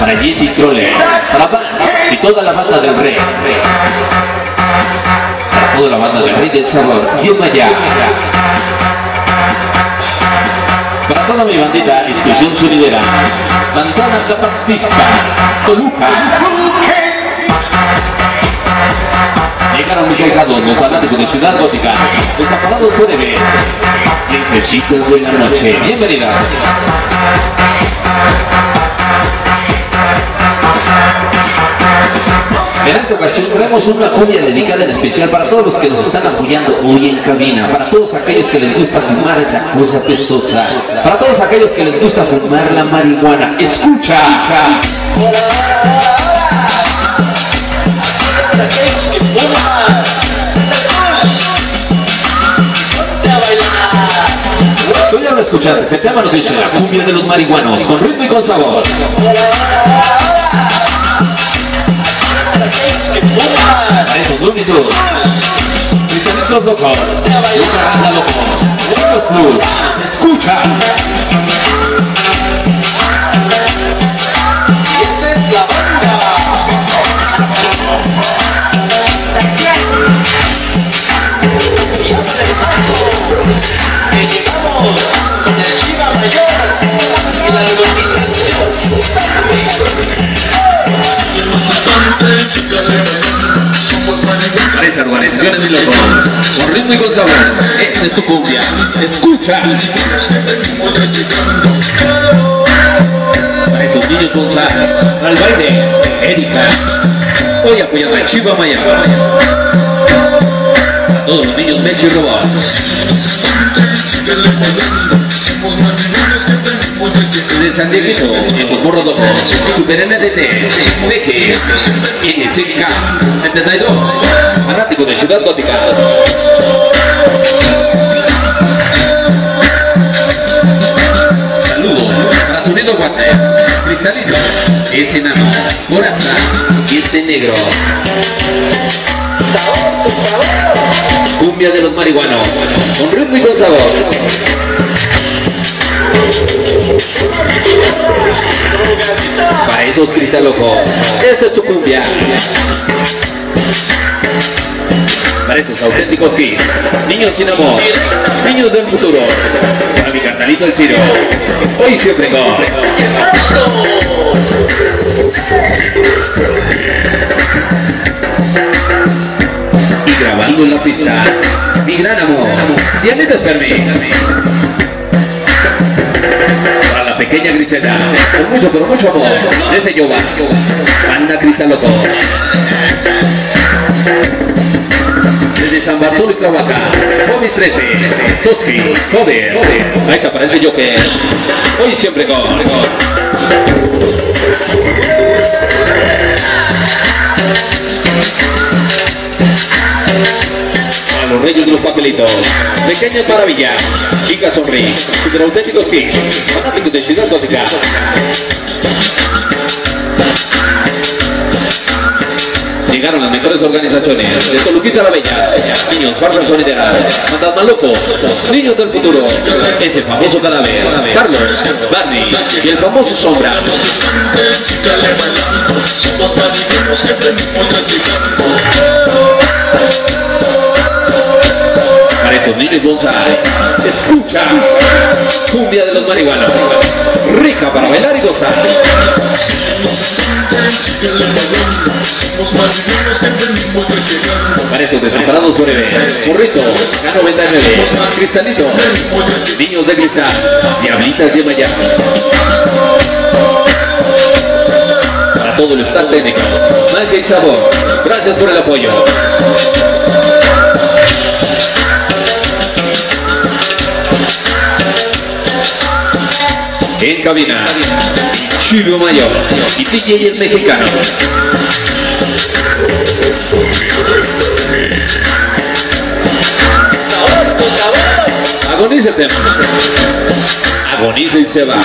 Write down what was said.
para Jesse Troller, para Van y toda la banda del rey. Para toda la banda del rey del sabor, Yemaya. Para toda mi bandita, Exclusión Sonidera, Santana Capactista, Toluca. Llegaron mis dejados, los fanáticos de Ciudad Gótica, desamparados ver. Necesitas buena noche, bienvenida. En esta ocasión traemos una cumbia dedicada en especial para todos los que nos están apoyando hoy en cabina, para todos aquellos que les gusta fumar esa cosa pestosa, para todos aquellos que les gusta fumar la marihuana. Escucha. Tú ya lo escuchaste, se llama dice la cumbia de los marihuanos, con ritmo y con sabor. Esos únicos. Cristalitos locos. Una banda loco. Unos plus. Escucha. Mi loco. Con ritmo y con sabor. Esta es tu cumbia. Escucha. Para esos niños Gonzalo. Para el baile. Erika. Hoy apoyando a Chiva Maya. Para todos los niños Mechi y Robot. De San Diego, esos morros locos, Super NDT, Beque, NSK, 72, fanático de Ciudad Gótica. Saludos para Sonido Cristalino, ese enano, Corazón, ese negro. Cumbia de los marihuanos, con ritmo y con sabor. Para esos cristalojos, esta es tu cumbia. Para esos auténticos kids, niños sin amor, niños del futuro. Para mi carnalito el Ciro, hoy siempre con. Y grabando en la pista, mi gran amor, Dianita Spermi. Pequeña Grisela, con mucho, pero mucho amor, ese Yoba, Banda Cristal Loco. Desde San Bartolo y Clavaca, Homies 13, Toski, Joder, ahí está, parece Joker. Hoy siempre con. A los reyes de los papelitos, pequeñas maravillas, chicas sonríe, super auténticos kids, fanáticos de Ciudad Gótica. Llegaron las mejores organizaciones. De Toluquita la Bella, Niños Farsa Sonidera, Fantasma Loco, Niños del Futuro, ese famoso cadáver, Carlos, Barney y el famoso Sombra. Niños bonsai, escucha, cumbia de los marihuanos, rica para bailar y gozar. Para esos desamparados forever, Morrito, K99, Cristalito, Niños de Cristal, Diablitas de Maya. Para todo el staff técnico, magia y sabor, gracias por el apoyo. Cabina, Chivo Mayor y DJ el mexicano. Agoniza el tema. Agoniza y se va.